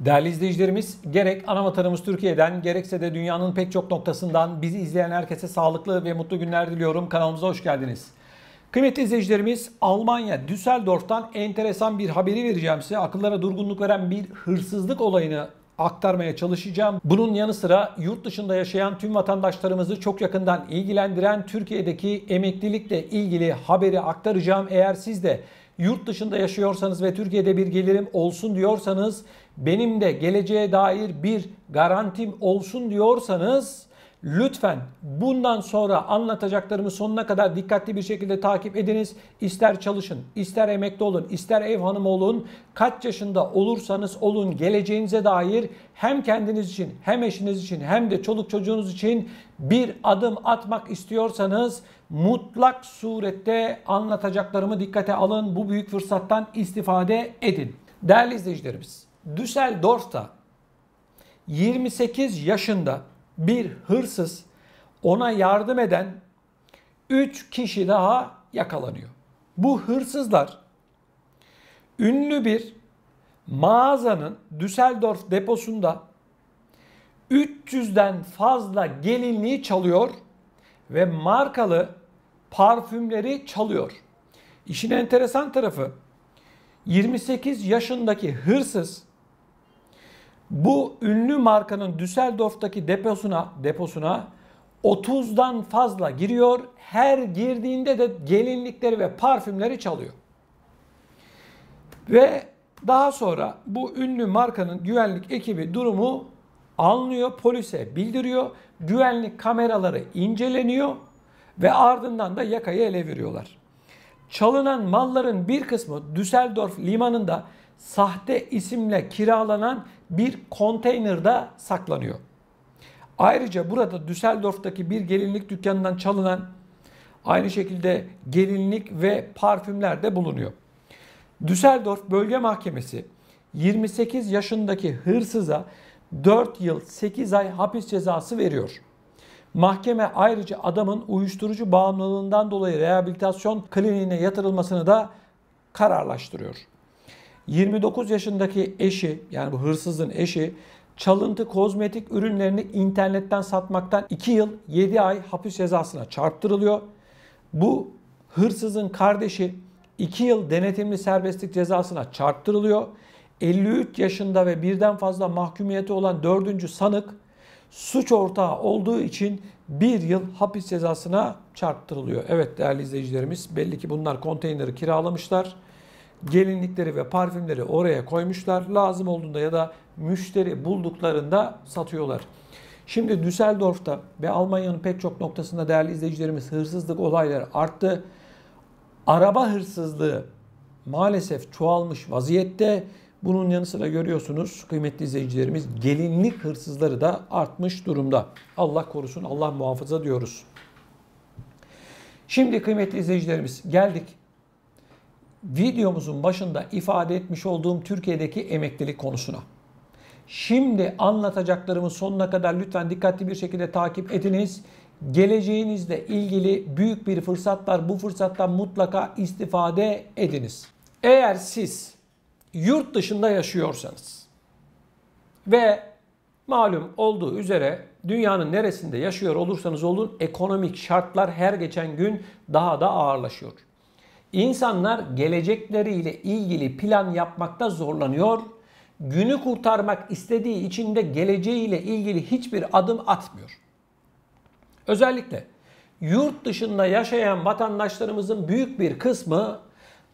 Değerli izleyicilerimiz, gerek ana vatanımız Türkiye'den gerekse de dünyanın pek çok noktasından bizi izleyen herkese sağlıklı ve mutlu günler diliyorum. Kanalımıza hoş geldiniz. Kıymetli izleyicilerimiz, Almanya Düsseldorf'tan enteresan bir haberi vereceğim size. Akıllara durgunluk veren bir hırsızlık olayını aktarmaya çalışacağım. Bunun yanı sıra yurt dışında yaşayan tüm vatandaşlarımızı çok yakından ilgilendiren Türkiye'deki emeklilikle ilgili haberi aktaracağım. Eğer siz de yurt dışında yaşıyorsanız ve Türkiye'de bir gelirim olsun diyorsanız, benim de geleceğe dair bir garantim olsun diyorsanız Lütfen bundan sonra anlatacaklarımı sonuna kadar dikkatli bir şekilde takip ediniz. İster çalışın, ister emekli olun, ister ev hanımı olun. Kaç yaşında olursanız olun geleceğinize dair hem kendiniz için hem eşiniz için hem de çoluk çocuğunuz için bir adım atmak istiyorsanız mutlak surette anlatacaklarımı dikkate alın. Bu büyük fırsattan istifade edin. Değerli izleyicilerimiz, Düsseldorf'ta 28 yaşında bir hırsız ona yardım eden 3 kişi daha yakalanıyor. Bu hırsızlar ünlü bir mağazanın Düsseldorf deposunda 300'den fazla gelinliği çalıyor ve markalı parfümleri çalıyor. İşin enteresan tarafı 28 yaşındaki hırsız bu ünlü markanın Düsseldorf'taki deposuna deposuna 30'dan fazla giriyor. Her girdiğinde de gelinlikleri ve parfümleri çalıyor. Ve daha sonra bu ünlü markanın güvenlik ekibi durumu anlıyor, polise bildiriyor. Güvenlik kameraları inceleniyor ve ardından da yakayı ele veriyorlar. Çalınan malların bir kısmı Düsseldorf limanında sahte isimle kiralanan bir konteynerde saklanıyor. Ayrıca burada Düsseldorf'taki bir gelinlik dükkanından çalınan aynı şekilde gelinlik ve parfümler de bulunuyor. Düsseldorf Bölge Mahkemesi 28 yaşındaki hırsıza 4 yıl 8 ay hapis cezası veriyor. Mahkeme ayrıca adamın uyuşturucu bağımlılığından dolayı rehabilitasyon kliniğine yatırılmasını da kararlaştırıyor. 29 yaşındaki eşi yani bu hırsızın eşi çalıntı kozmetik ürünlerini internetten satmaktan 2 yıl 7 ay hapis cezasına çarptırılıyor. Bu hırsızın kardeşi 2 yıl denetimli serbestlik cezasına çarptırılıyor. 53 yaşında ve birden fazla mahkumiyeti olan dördüncü sanık suç ortağı olduğu için bir yıl hapis cezasına çarptırılıyor. Evet değerli izleyicilerimiz belli ki bunlar konteyneri kiralamışlar gelinlikleri ve parfümleri oraya koymuşlar. Lazım olduğunda ya da müşteri bulduklarında satıyorlar. Şimdi Düsseldorf'ta ve Almanya'nın pek çok noktasında değerli izleyicilerimiz hırsızlık olayları arttı. Araba hırsızlığı maalesef çoğalmış vaziyette. Bunun yanı sıra görüyorsunuz kıymetli izleyicilerimiz gelinlik hırsızları da artmış durumda. Allah korusun, Allah muhafaza diyoruz. Şimdi kıymetli izleyicilerimiz geldik videomuzun başında ifade etmiş olduğum Türkiye'deki emeklilik konusuna. Şimdi anlatacaklarımı sonuna kadar lütfen dikkatli bir şekilde takip ediniz. Geleceğinizle ilgili büyük bir fırsat var. Bu fırsattan mutlaka istifade ediniz. Eğer siz yurt dışında yaşıyorsanız ve malum olduğu üzere dünyanın neresinde yaşıyor olursanız olun ekonomik şartlar her geçen gün daha da ağırlaşıyor. İnsanlar gelecekleriyle ilgili plan yapmakta zorlanıyor. Günü kurtarmak istediği için de geleceğiyle ilgili hiçbir adım atmıyor. Özellikle yurt dışında yaşayan vatandaşlarımızın büyük bir kısmı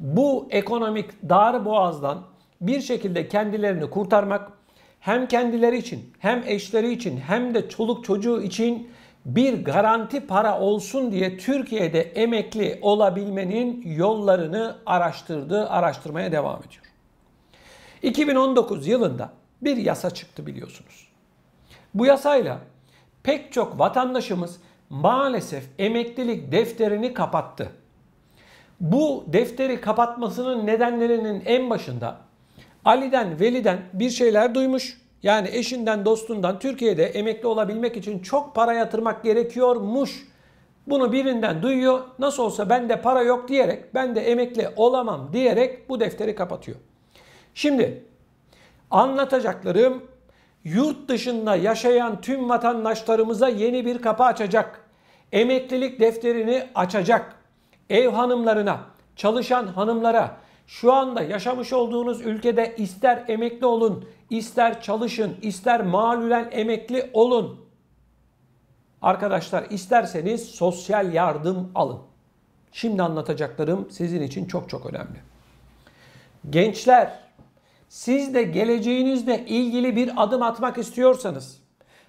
bu ekonomik dar boğazdan bir şekilde kendilerini kurtarmak hem kendileri için hem eşleri için hem de çoluk çocuğu için bir garanti para olsun diye Türkiye'de emekli olabilmenin yollarını araştırdı, araştırmaya devam ediyor. 2019 yılında bir yasa çıktı biliyorsunuz. Bu yasayla pek çok vatandaşımız maalesef emeklilik defterini kapattı. Bu defteri kapatmasının nedenlerinin en başında Ali'den, Veli'den bir şeyler duymuş yani eşinden dostundan Türkiye'de emekli olabilmek için çok para yatırmak gerekiyormuş. Bunu birinden duyuyor. Nasıl olsa bende para yok diyerek ben de emekli olamam diyerek bu defteri kapatıyor. Şimdi Anlatacaklarım yurt dışında yaşayan tüm vatandaşlarımıza yeni bir kapı açacak. Emeklilik defterini açacak. Ev hanımlarına, çalışan hanımlara, şu anda yaşamış olduğunuz ülkede ister emekli olun, ister çalışın, ister malulen emekli olun. Arkadaşlar isterseniz sosyal yardım alın. Şimdi anlatacaklarım sizin için çok çok önemli. Gençler, siz de geleceğinizle ilgili bir adım atmak istiyorsanız,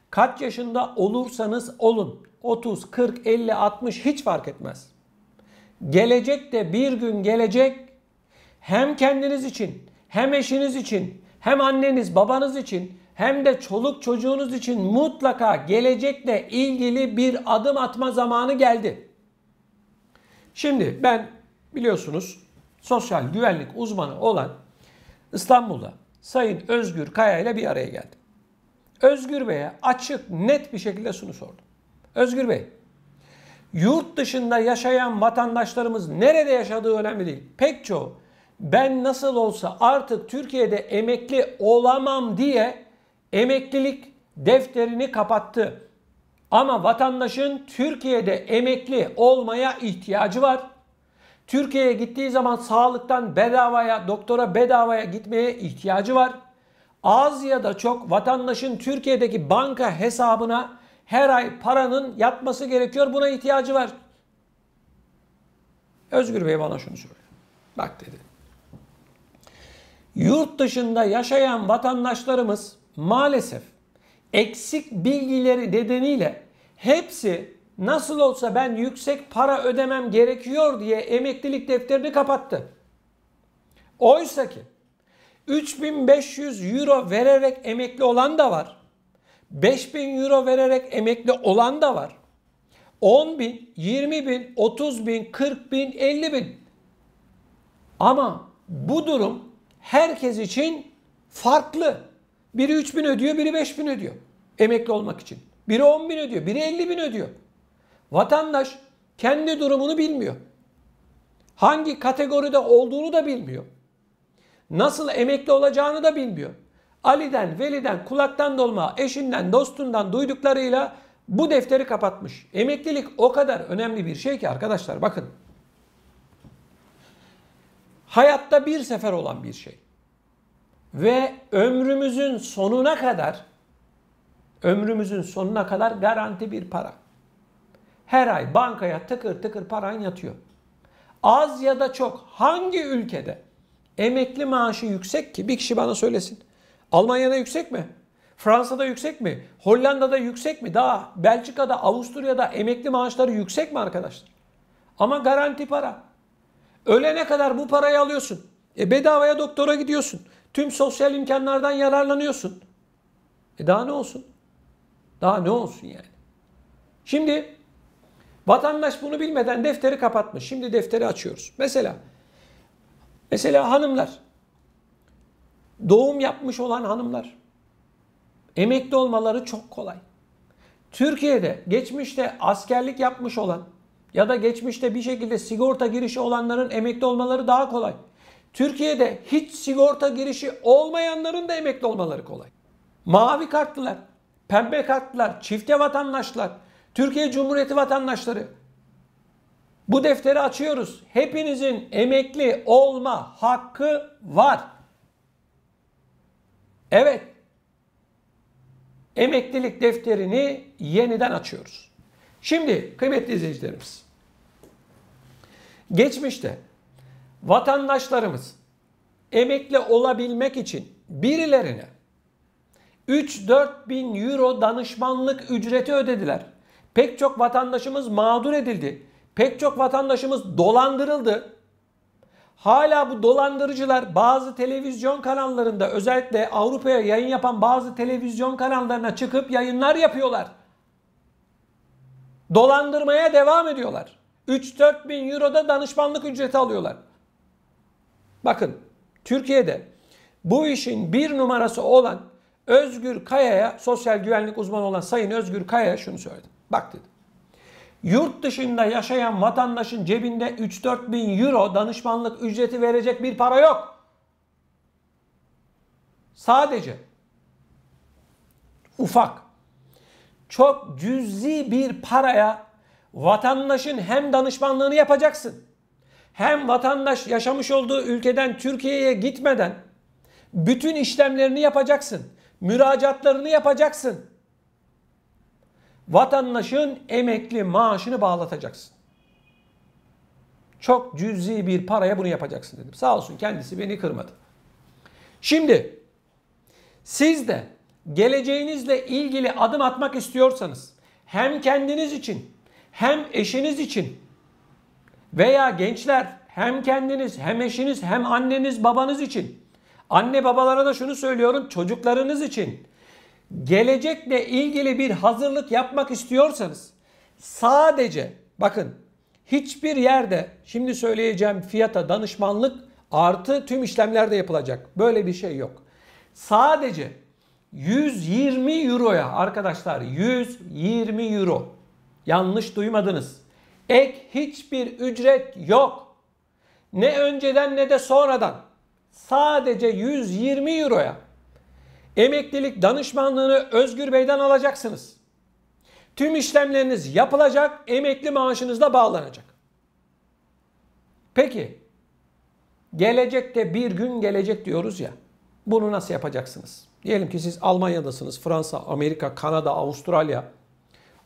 kaç yaşında olursanız olun, 30, 40, 50, 60 hiç fark etmez. Gelecek de bir gün gelecek hem kendiniz için, hem eşiniz için, hem anneniz, babanız için, hem de çoluk çocuğunuz için mutlaka gelecekle ilgili bir adım atma zamanı geldi. Şimdi ben biliyorsunuz sosyal güvenlik uzmanı olan İstanbul'da Sayın Özgür Kaya ile bir araya geldim. Özgür Bey'e açık, net bir şekilde şunu sordum. Özgür Bey, yurt dışında yaşayan vatandaşlarımız nerede yaşadığı önemli değil. Pek çoğu ben nasıl olsa artık Türkiye'de emekli olamam diye emeklilik defterini kapattı. Ama vatandaşın Türkiye'de emekli olmaya ihtiyacı var. Türkiye'ye gittiği zaman sağlıktan bedavaya, doktora bedavaya gitmeye ihtiyacı var. Az ya da çok vatandaşın Türkiye'deki banka hesabına her ay paranın yatması gerekiyor. Buna ihtiyacı var. Özgür Bey bana şunu söylüyor. Bak dedi. Yurt dışında yaşayan vatandaşlarımız maalesef eksik bilgileri nedeniyle hepsi nasıl olsa ben yüksek para ödemem gerekiyor diye emeklilik defterini kapattı. Oysa ki 3500 euro vererek emekli olan da var. 5000 euro vererek emekli olan da var. 10 bin, 20 bin, 30 bin, 40 bin, 50 bin. Ama bu durum herkes için farklı. Biri 3 bin ödüyor, biri 5 bin ödüyor emekli olmak için. Biri 10 bin ödüyor, biri 50 bin ödüyor. Vatandaş kendi durumunu bilmiyor. Hangi kategoride olduğunu da bilmiyor. Nasıl emekli olacağını da bilmiyor. Ali'den, Veli'den, kulaktan dolma, eşinden, dostundan duyduklarıyla bu defteri kapatmış. Emeklilik o kadar önemli bir şey ki arkadaşlar bakın. Hayatta bir sefer olan bir şey. Ve ömrümüzün sonuna kadar ömrümüzün sonuna kadar garanti bir para. Her ay bankaya tıkır tıkır paran yatıyor. Az ya da çok hangi ülkede emekli maaşı yüksek ki bir kişi bana söylesin. Almanya'da yüksek mi? Fransa'da yüksek mi? Hollanda'da yüksek mi? Daha Belçika'da, Avusturya'da emekli maaşları yüksek mi arkadaşlar? Ama garanti para. Ölene kadar bu parayı alıyorsun. E bedavaya doktora gidiyorsun. Tüm sosyal imkanlardan yararlanıyorsun. E daha ne olsun? Daha ne olsun yani? Şimdi vatandaş bunu bilmeden defteri kapatmış. Şimdi defteri açıyoruz. Mesela mesela hanımlar doğum yapmış olan hanımlar emekli olmaları çok kolay. Türkiye'de geçmişte askerlik yapmış olan ya da geçmişte bir şekilde sigorta girişi olanların emekli olmaları daha kolay. Türkiye'de hiç sigorta girişi olmayanların da emekli olmaları kolay. Mavi kartlılar, pembe kartlılar, çifte vatandaşlar, Türkiye Cumhuriyeti vatandaşları. Bu defteri açıyoruz. Hepinizin emekli olma hakkı var. Evet. Emeklilik defterini yeniden açıyoruz. Şimdi kıymetli izleyicilerimiz. Geçmişte vatandaşlarımız emekli olabilmek için birilerine 3-4 bin euro danışmanlık ücreti ödediler. Pek çok vatandaşımız mağdur edildi. Pek çok vatandaşımız dolandırıldı. Hala bu dolandırıcılar bazı televizyon kanallarında özellikle Avrupa'ya yayın yapan bazı televizyon kanallarına çıkıp yayınlar yapıyorlar. Dolandırmaya devam ediyorlar. 3-4 bin euroda danışmanlık ücreti alıyorlar. Bakın Türkiye'de bu işin bir numarası olan Özgür Kaya'ya sosyal güvenlik uzmanı olan Sayın Özgür Kaya'ya şunu söyledim. Bak dedi. Yurt dışında yaşayan vatandaşın cebinde 3-4 bin euro danışmanlık ücreti verecek bir para yok. Sadece ufak çok cüzi bir paraya vatandaşın hem danışmanlığını yapacaksın hem vatandaş yaşamış olduğu ülkeden Türkiye'ye gitmeden bütün işlemlerini yapacaksın. Müracaatlarını yapacaksın. Vatandaşın emekli maaşını bağlatacaksın. Çok cüzi bir paraya bunu yapacaksın dedim. Sağ olsun kendisi beni kırmadı. Şimdi siz de geleceğinizle ilgili adım atmak istiyorsanız hem kendiniz için hem eşiniz için veya gençler hem kendiniz hem eşiniz hem anneniz babanız için anne babalara da şunu söylüyorum çocuklarınız için gelecekle ilgili bir hazırlık yapmak istiyorsanız sadece bakın hiçbir yerde şimdi söyleyeceğim fiyata danışmanlık artı tüm işlemler de yapılacak. Böyle bir şey yok. Sadece 120 euroya arkadaşlar 120 euro. Yanlış duymadınız. Ek hiçbir ücret yok. Ne önceden ne de sonradan. Sadece 120 euroya emeklilik danışmanlığını Özgür Bey'den alacaksınız. Tüm işlemleriniz yapılacak, emekli maaşınız da bağlanacak. Peki, gelecekte bir gün gelecek diyoruz ya, bunu nasıl yapacaksınız? Diyelim ki siz Almanya'dasınız, Fransa, Amerika, Kanada, Avustralya,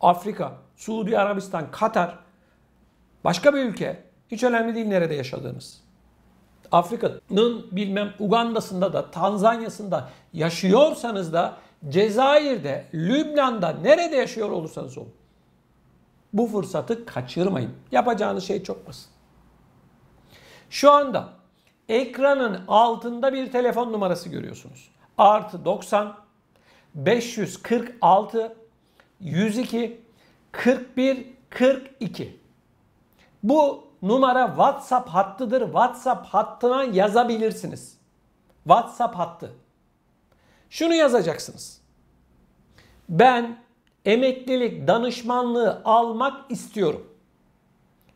Afrika, Suudi Arabistan, Katar, başka bir ülke, hiç önemli değil nerede yaşadığınız. Afrika'nın bilmem Uganda'sında da Tanzanya'sında yaşıyorsanız da Cezayir'de, Lübnan'da nerede yaşıyor olursanız olun. Bu fırsatı kaçırmayın. Yapacağınız şey çok basit. Şu anda ekranın altında bir telefon numarası görüyorsunuz. Artı 90 546 102 41 42. Bu numara WhatsApp hattıdır. WhatsApp hattına yazabilirsiniz. WhatsApp hattı. Şunu yazacaksınız. Ben emeklilik danışmanlığı almak istiyorum.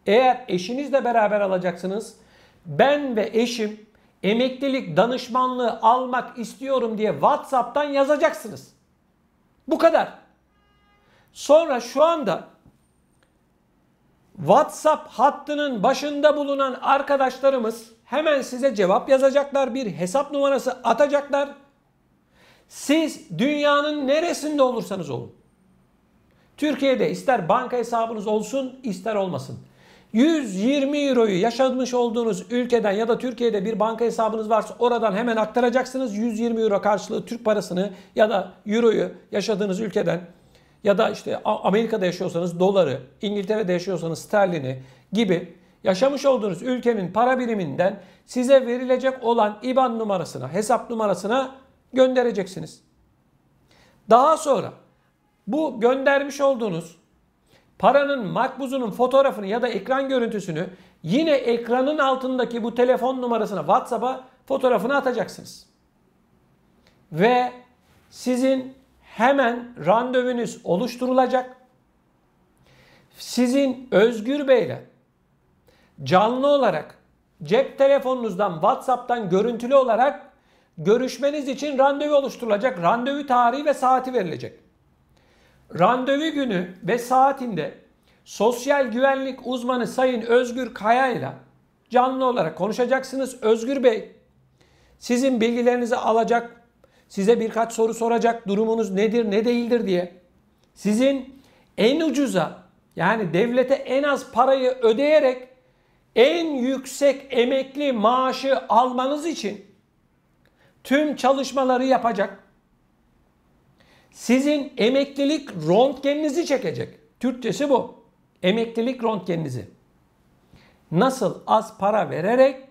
Eğer eşinizle beraber alacaksınız, ben ve eşim emeklilik danışmanlığı almak istiyorum diye WhatsApp'tan yazacaksınız. Bu kadar. Sonra şu anda WhatsApp hattının başında bulunan arkadaşlarımız hemen size cevap yazacaklar. Bir hesap numarası atacaklar. Siz dünyanın neresinde olursanız olun. Türkiye'de ister banka hesabınız olsun ister olmasın. 120 euroyu yaşamış olduğunuz ülkeden ya da Türkiye'de bir banka hesabınız varsa oradan hemen aktaracaksınız. 120 euro karşılığı Türk parasını ya da euroyu yaşadığınız ülkeden ya da işte Amerika'da yaşıyorsanız doları, İngiltere'de yaşıyorsanız sterlini gibi yaşamış olduğunuz ülkenin para biriminden size verilecek olan IBAN numarasına, hesap numarasına göndereceksiniz. Daha sonra bu göndermiş olduğunuz paranın makbuzunun fotoğrafını ya da ekran görüntüsünü yine ekranın altındaki bu telefon numarasına WhatsApp'a fotoğrafını atacaksınız. Ve sizin hemen randevunuz oluşturulacak. Sizin Özgür Bey'le canlı olarak cep telefonunuzdan WhatsApp'tan görüntülü olarak görüşmeniz için randevu oluşturulacak. Randevu tarihi ve saati verilecek. Randevu günü ve saatinde sosyal güvenlik uzmanı Sayın Özgür Kaya ile canlı olarak konuşacaksınız. Özgür Bey sizin bilgilerinizi alacak, size birkaç soru soracak durumunuz nedir ne değildir diye. Sizin en ucuza yani devlete en az parayı ödeyerek en yüksek emekli maaşı almanız için tüm çalışmaları yapacak. Sizin emeklilik röntgeninizi çekecek. Türkçesi bu. Emeklilik röntgeninizi. Nasıl az para vererek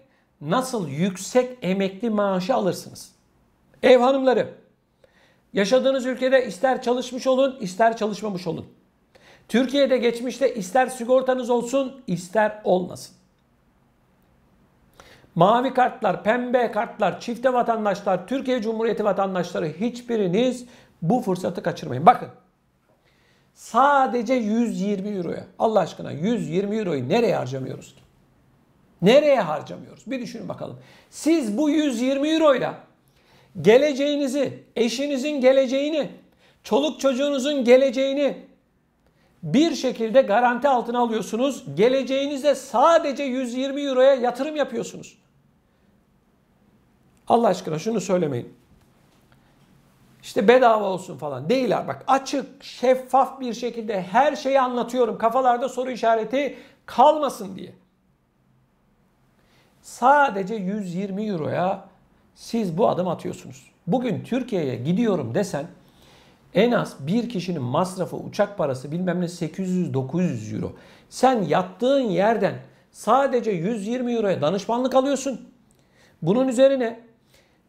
nasıl yüksek emekli maaşı alırsınız? Ev hanımları, yaşadığınız ülkede ister çalışmış olun, ister çalışmamış olun. Türkiye'de geçmişte ister sigortanız olsun, ister olmasın. Mavi kartlar, pembe kartlar, çifte vatandaşlar, Türkiye Cumhuriyeti vatandaşları hiçbiriniz bu fırsatı kaçırmayın. Bakın sadece 120 euroya Allah aşkına 120 euroyu nereye harcamıyoruz ki? Nereye harcamıyoruz? Bir düşünün bakalım. Siz bu 120 euroyla geleceğinizi, eşinizin geleceğini, çoluk çocuğunuzun geleceğini bir şekilde garanti altına alıyorsunuz. Geleceğinizde sadece 120 euroya yatırım yapıyorsunuz. Allah aşkına şunu söylemeyin. İşte bedava olsun falan. Değil bak açık, şeffaf bir şekilde her şeyi anlatıyorum. Kafalarda soru işareti kalmasın diye. Sadece 120 euroya siz bu adım atıyorsunuz. Bugün Türkiye'ye gidiyorum desen en az bir kişinin masrafı, uçak parası bilmem ne 800-900 euro. Sen yattığın yerden sadece 120 euroya danışmanlık alıyorsun. Bunun üzerine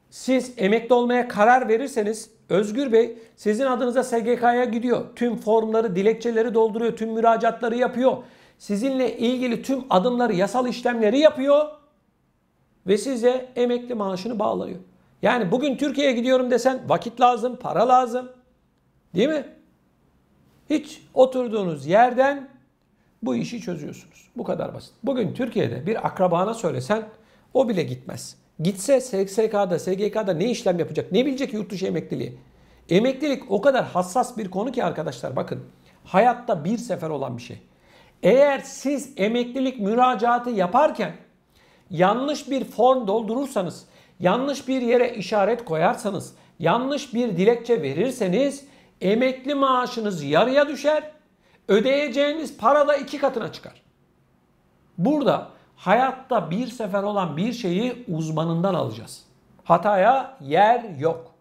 siz emekli olmaya karar verirseniz Özgür Bey sizin adınıza SGK'ya gidiyor. Tüm formları, dilekçeleri dolduruyor, tüm müracaatları yapıyor. Sizinle ilgili tüm adımları, yasal işlemleri yapıyor ve size emekli maaşını bağlıyor. Yani bugün Türkiye'ye gidiyorum desen vakit lazım, para lazım. Değil mi? Hiç oturduğunuz yerden bu işi çözüyorsunuz. Bu kadar basit. Bugün Türkiye'de bir akrabana söylesen o bile gitmez. Gitse SSK'da, SGK'da ne işlem yapacak? Ne bilecek yurt dışı emekliliği? Emeklilik o kadar hassas bir konu ki arkadaşlar bakın. Hayatta bir sefer olan bir şey. Eğer siz emeklilik müracaatı yaparken yanlış bir form doldurursanız, yanlış bir yere işaret koyarsanız, yanlış bir dilekçe verirseniz emekli maaşınız yarıya düşer, ödeyeceğiniz para da iki katına çıkar. Burada hayatta bir sefer olan bir şeyi uzmanından alacağız. Hataya yer yok.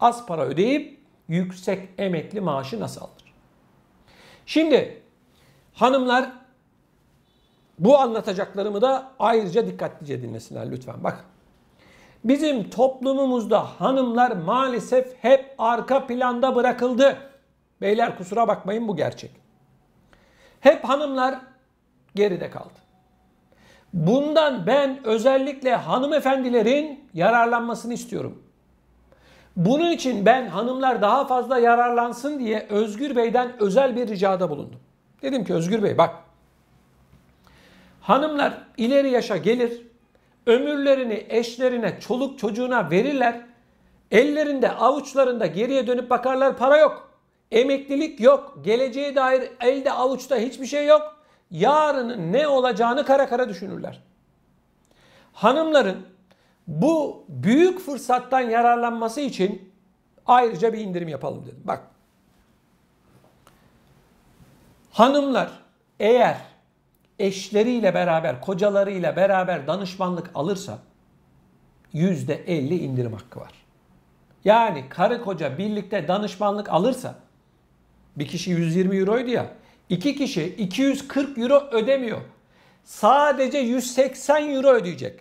Az para ödeyip yüksek emekli maaşı nasıl alır? Şimdi hanımlar bu anlatacaklarımı da ayrıca dikkatlice dinlesinler lütfen. Bak. Bizim toplumumuzda hanımlar maalesef hep arka planda bırakıldı. Beyler kusura bakmayın bu gerçek. Hep hanımlar geride kaldı. Bundan ben özellikle hanımefendilerin yararlanmasını istiyorum. Bunun için ben hanımlar daha fazla yararlansın diye Özgür Bey'den özel bir ricada bulundum. Dedim ki Özgür Bey bak hanımlar ileri yaşa gelir ömürlerini eşlerine çoluk çocuğuna verirler. Ellerinde avuçlarında geriye dönüp bakarlar para yok. Emeklilik yok. Geleceğe dair elde avuçta hiçbir şey yok yarının ne olacağını kara kara düşünürler. Hanımların bu büyük fırsattan yararlanması için ayrıca bir indirim yapalım dedim. Bak. Hanımlar eğer eşleriyle beraber, kocalarıyla beraber danışmanlık alırsa %50 indirim hakkı var. Yani karı koca birlikte danışmanlık alırsa bir kişi 120 euroydu ya İki kişi 240 euro ödemiyor. Sadece 180 euro ödeyecek.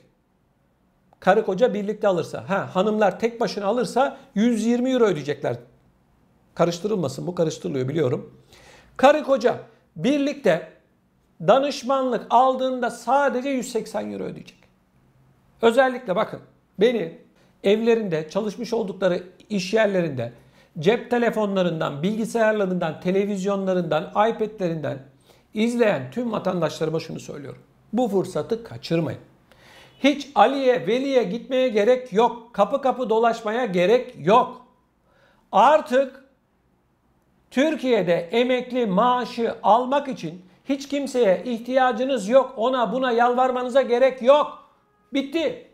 Karı koca birlikte alırsa. Ha, hanımlar tek başına alırsa 120 euro ödeyecekler. Karıştırılmasın bu karıştırılıyor biliyorum. Karı koca birlikte danışmanlık aldığında sadece 180 euro ödeyecek. Özellikle bakın beni evlerinde çalışmış oldukları iş yerlerinde cep telefonlarından, bilgisayarlarından, televizyonlarından, iPad'lerinden izleyen tüm vatandaşlarıma şunu söylüyorum. Bu fırsatı kaçırmayın. Hiç Ali'ye, Veli'ye gitmeye gerek yok. Kapı kapı dolaşmaya gerek yok. Artık Türkiye'de emekli maaşı almak için hiç kimseye ihtiyacınız yok. Ona buna yalvarmanıza gerek yok. Bitti.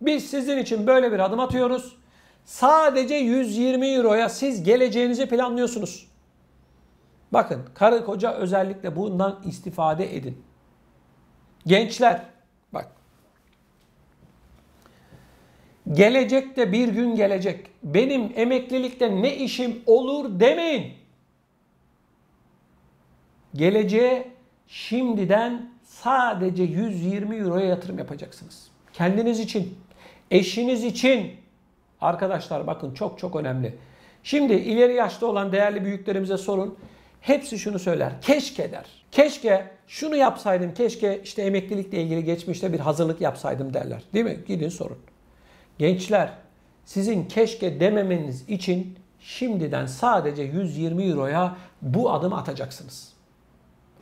Biz sizin için böyle bir adım atıyoruz. Sadece 120 euroya siz geleceğinizi planlıyorsunuz. Bakın karı koca özellikle bundan istifade edin. Gençler bak. Gelecekte bir gün gelecek. Benim emeklilikte ne işim olur demeyin. Geleceğe şimdiden sadece 120 euroya yatırım yapacaksınız. Kendiniz için, eşiniz için, Arkadaşlar bakın çok çok önemli. Şimdi ileri yaşta olan değerli büyüklerimize sorun. Hepsi şunu söyler. Keşke der. Keşke şunu yapsaydım. Keşke işte emeklilikle ilgili geçmişte bir hazırlık yapsaydım derler. Değil mi? Gidin sorun. Gençler sizin keşke dememeniz için şimdiden sadece 120 euroya bu adım atacaksınız.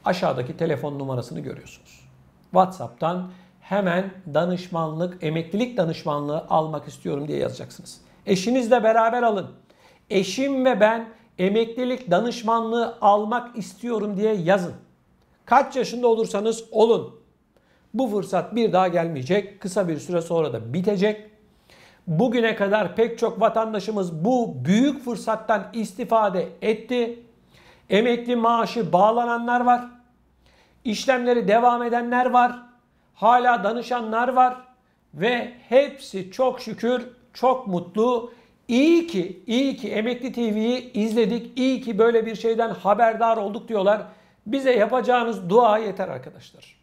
Aşağıdaki telefon numarasını görüyorsunuz. WhatsApp'tan hemen danışmanlık, emeklilik danışmanlığı almak istiyorum diye yazacaksınız. Eşinizle beraber alın. Eşim ve ben emeklilik danışmanlığı almak istiyorum diye yazın. Kaç yaşında olursanız olun. Bu fırsat bir daha gelmeyecek. Kısa bir süre sonra da bitecek. Bugüne kadar pek çok vatandaşımız bu büyük fırsattan istifade etti. Emekli maaşı bağlananlar var. İşlemleri devam edenler var. Hala danışanlar var ve hepsi çok şükür çok mutlu. İyi ki, iyi ki Emekli TV'yi izledik. İyi ki böyle bir şeyden haberdar olduk diyorlar. Bize yapacağınız dua yeter arkadaşlar.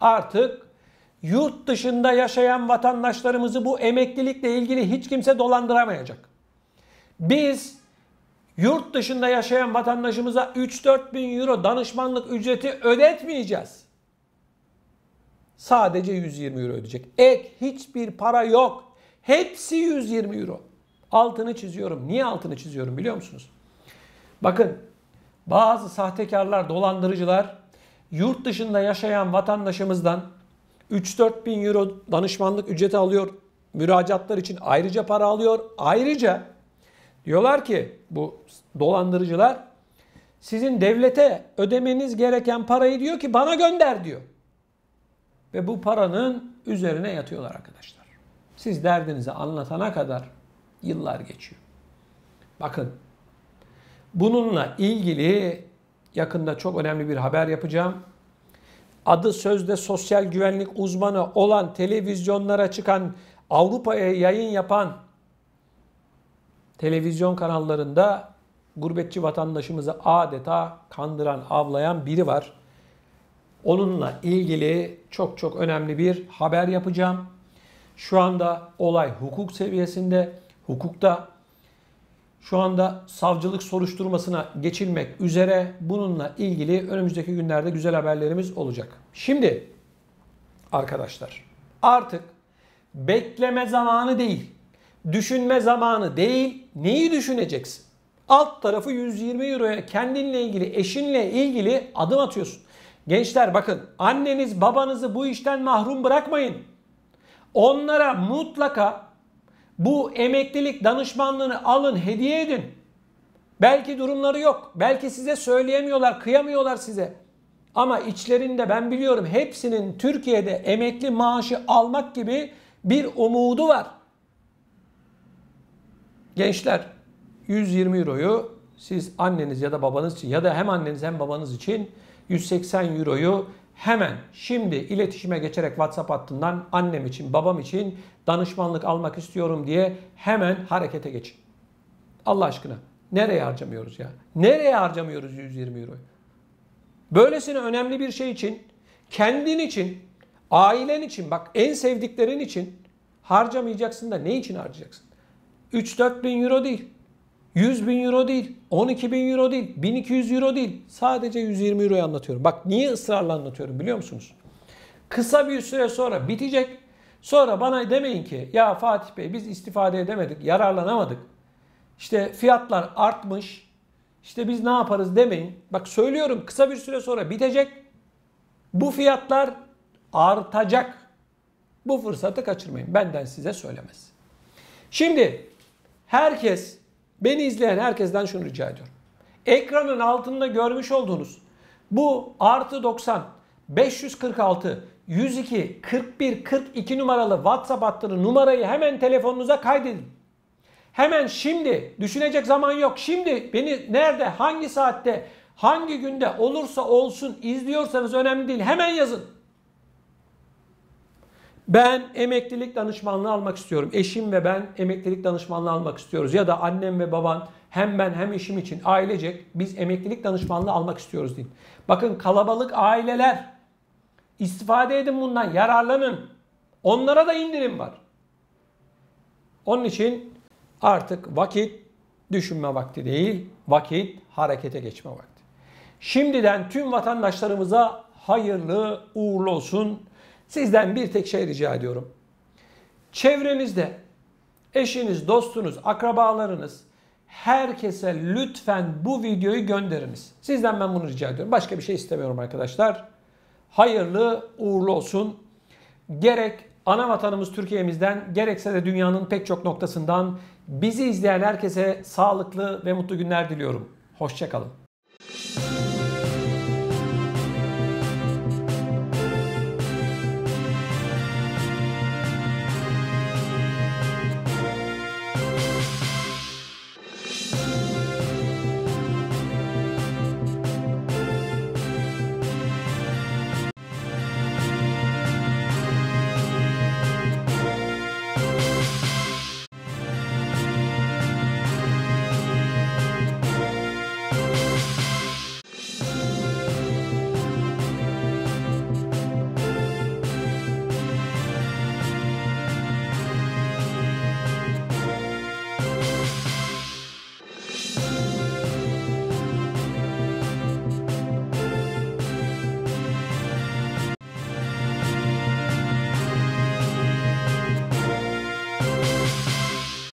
Artık yurt dışında yaşayan vatandaşlarımızı bu emeklilikle ilgili hiç kimse dolandıramayacak. Biz yurt dışında yaşayan vatandaşımıza 3-4 bin euro danışmanlık ücreti ödetmeyeceğiz. Sadece 120 euro ödeyecek. Ek hiçbir para yok. Hepsi 120 euro. Altını çiziyorum. Niye altını çiziyorum biliyor musunuz? Bakın bazı sahtekarlar, dolandırıcılar yurt dışında yaşayan vatandaşımızdan 3-4 bin euro danışmanlık ücreti alıyor. Müracaatlar için ayrıca para alıyor. Ayrıca diyorlar ki bu dolandırıcılar sizin devlete ödemeniz gereken parayı diyor ki bana gönder diyor. Ve bu paranın üzerine yatıyorlar arkadaşlar. Siz derdinizi anlatana kadar yıllar geçiyor. Bakın bununla ilgili yakında çok önemli bir haber yapacağım. Adı sözde sosyal güvenlik uzmanı olan televizyonlara çıkan Avrupa'ya yayın yapan televizyon kanallarında gurbetçi vatandaşımızı adeta kandıran, avlayan biri var. Onunla ilgili çok çok önemli bir haber yapacağım. Şu anda olay hukuk seviyesinde, hukukta şu anda savcılık soruşturmasına geçilmek üzere bununla ilgili önümüzdeki günlerde güzel haberlerimiz olacak. Şimdi arkadaşlar artık bekleme zamanı değil, düşünme zamanı değil, neyi düşüneceksin? Alt tarafı 120 euroya kendinle ilgili, eşinle ilgili adım atıyorsun. Gençler bakın anneniz babanızı bu işten mahrum bırakmayın. Onlara mutlaka bu emeklilik danışmanlığını alın, hediye edin. Belki durumları yok. Belki size söyleyemiyorlar, kıyamıyorlar size. Ama içlerinde ben biliyorum hepsinin Türkiye'de emekli maaşı almak gibi bir umudu var. Gençler 120 euroyu siz anneniz ya da babanız için ya da hem anneniz hem babanız için 180 euroyu hemen şimdi iletişime geçerek WhatsApp hattından annem için, babam için danışmanlık almak istiyorum diye hemen harekete geçin. Allah aşkına nereye harcamıyoruz ya? Nereye harcamıyoruz 120 euroyu? Böylesine önemli bir şey için, kendin için, ailen için, bak en sevdiklerin için harcamayacaksın da ne için harcayacaksın? 3-4 bin euro değil. 100 bin euro değil, 12 bin euro değil, 1200 euro değil. Sadece 120 euroyu anlatıyorum. Bak niye ısrarla anlatıyorum biliyor musunuz? Kısa bir süre sonra bitecek. Sonra bana demeyin ki ya Fatih Bey biz istifade edemedik, yararlanamadık. İşte fiyatlar artmış. İşte biz ne yaparız demeyin. Bak söylüyorum kısa bir süre sonra bitecek. Bu fiyatlar artacak. Bu fırsatı kaçırmayın. Benden size söylemez. Şimdi herkes Beni izleyen herkesten şunu rica ediyorum. Ekranın altında görmüş olduğunuz bu artı 90 546 102 41 42 numaralı WhatsApp hattını numarayı hemen telefonunuza kaydedin. Hemen şimdi düşünecek zaman yok. Şimdi beni nerede, hangi saatte, hangi günde olursa olsun izliyorsanız önemli değil. Hemen yazın. Ben emeklilik danışmanlığı almak istiyorum. Eşim ve ben emeklilik danışmanlığı almak istiyoruz. Ya da annem ve baban hem ben hem eşim için ailecek biz emeklilik danışmanlığı almak istiyoruz deyin. Bakın kalabalık aileler istifade edin bundan yararlanın. Onlara da indirim var. Onun için artık vakit düşünme vakti değil, vakit harekete geçme vakti. Şimdiden tüm vatandaşlarımıza hayırlı uğurlu olsun. Sizden bir tek şey rica ediyorum. Çevrenizde eşiniz, dostunuz, akrabalarınız herkese lütfen bu videoyu gönderiniz. Sizden ben bunu rica ediyorum. Başka bir şey istemiyorum arkadaşlar. hayırlı uğurlu olsun. Gerek ana vatanımız Türkiye'mizden gerekse de dünyanın pek çok noktasından bizi izleyen herkese sağlıklı ve mutlu günler diliyorum. Hoşçakalın.